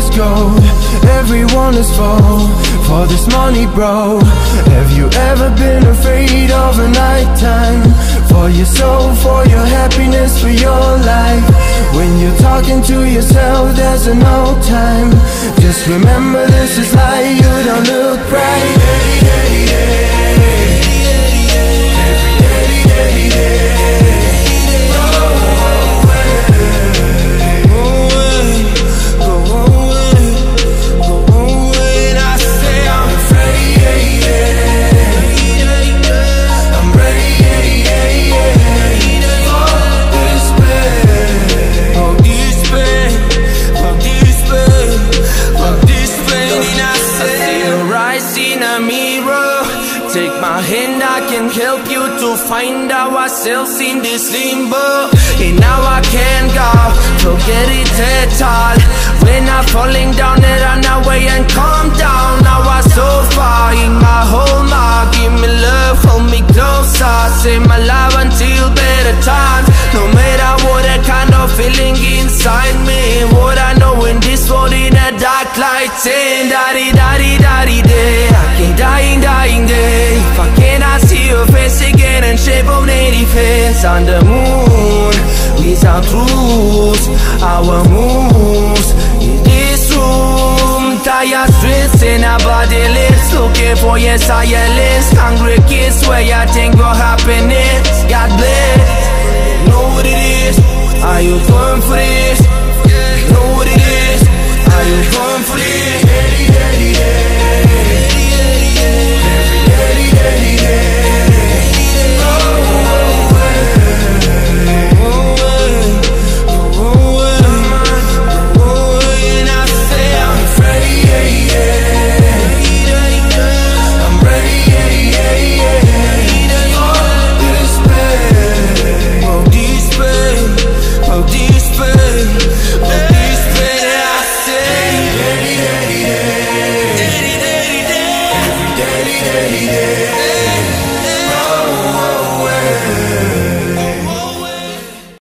is gold. Everyone is full For this money, bro. Have you ever been afraid of a nighttime? For your soul, for your happiness, for your life. When you're talking to yourself, there's no time. Just remember this is life, you don't look right help you to find ourselves in this limbo. And now I can't go, forget it at all. When I'm falling down, I run away and calm down. Now I'm so far in my home, give me love, hold me closer. Save my life until better times. No matter face On the moon, we sound truths Our moves in this room Tired streets in our body lips Looking for your silence Hungry kids where you think will happiness? God bless. Know what it is. Are you going for this? Know what it is. Are you going for this? lady